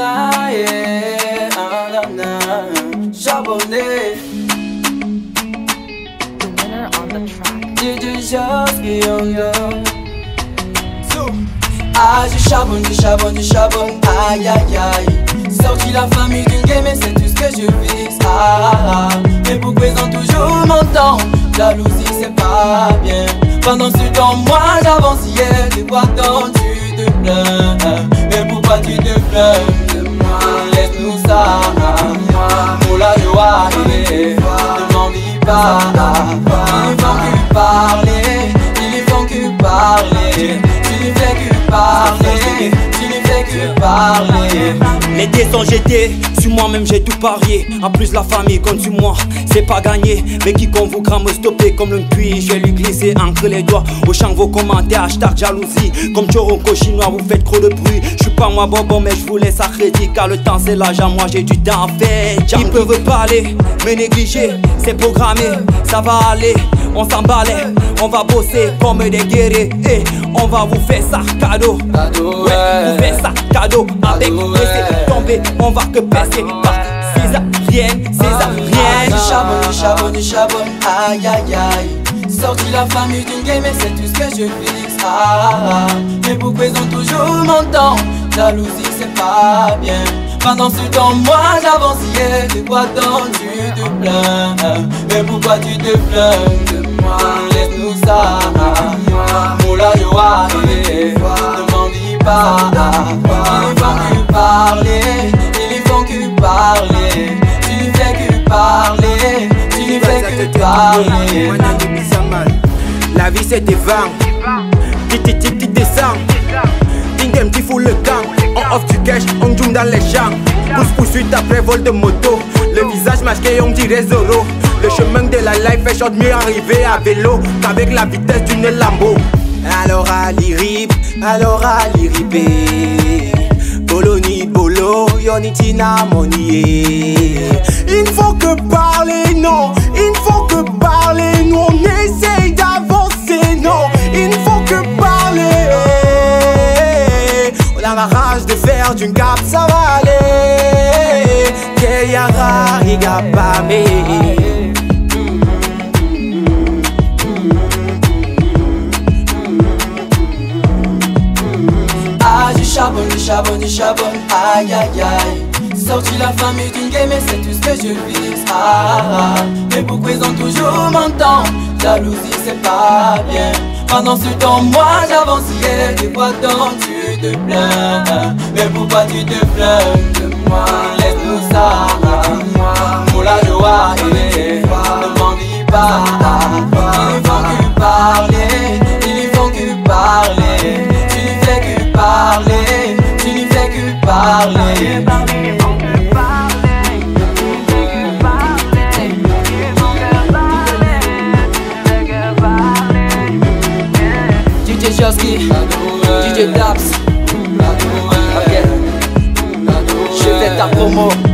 tequila, yeah. Ah. Ah, je charbonne, je charbonne, aïe aïe aïe. Sorti la famille d'une game et c'est tout ce que je vise. Ah, ah, ah. Mais pourquoi ils ont toujours mon temps Jalousie, c'est pas bien. Pendant ce temps, moi j'avance hier. De quoi tant tu te plains Mais pourquoi tu te plains parler. Tu ne fais que parler. Les dés sont jetés, sur moi-même j'ai tout parié. En plus, la famille compte sur moi, c'est pas gagné. Mais quiconque voudra me stopper comme le puits, je vais lui glisser entre les doigts. Au champ vos commentaires, hashtag jalousie. Comme Choronco chinois, vous faites trop de bruit. Je suis pas moi bonbon, mais je vous laisse à crédit. Car le temps c'est l'argent, moi j'ai du temps à faire. Ils peuvent parler, me négliger, c'est programmé, ça va aller. On s'emballait, on va bosser comme des guerriers. Et on va vous faire ça cadeau. Cadeau, Ouais, ouais. vous faites ça cadeau avec ouais. tomber, on va que passer par césarienne, Ah, césarienne. je charbonne, je charbonne, je charbonne, aïe aïe aïe. Sorti la famille d'une game et c'est tout ce que je vise. Ah, ah, ah. Mais pourquoi ils ont toujours mon temps Jalousie, c'est pas bien. Pendant ce temps, moi j'avance hier. De quoi tant tu te plains Mais pourquoi tu te plains de moi? Laisse-nous ça, Ne m'en dis pas. La vie c'est des vents. Titi titi descend. Ding dem qui le camp. On offre du cash, on zoom dans les champs. Pousse poursuite après vol de moto. Le visage masqué, on dirait Zoro. Le chemin de la life est short, mieux arriver à vélo qu'avec la vitesse d'une Lambo. Alors à l'irib, alors à l'iribé. Bologna, bolo, yonitina, monier. Il ne faut que parler, non. Il ne faut que parler, nous on essaye d'avancer, non. Il ne faut que parler. On a la rage de faire d'une cap, ça va aller. Que yara, rigapame. Aïe aïe aïe. Sorti la famille d'une game et c'est tout ce que je vise. Ah, ah, ah. Mais pourquoi ils ont toujours mon temps Jalousie, c'est pas bien. Pendant ce temps, moi j'avance hier. De quoi tant tu te plains Mais pourquoi tu te plains de moi? Laisse-nous ça, moi. Moula joie, ne m'en dis pas. Parler. DJ Daps. Ok. Je fais ta promo.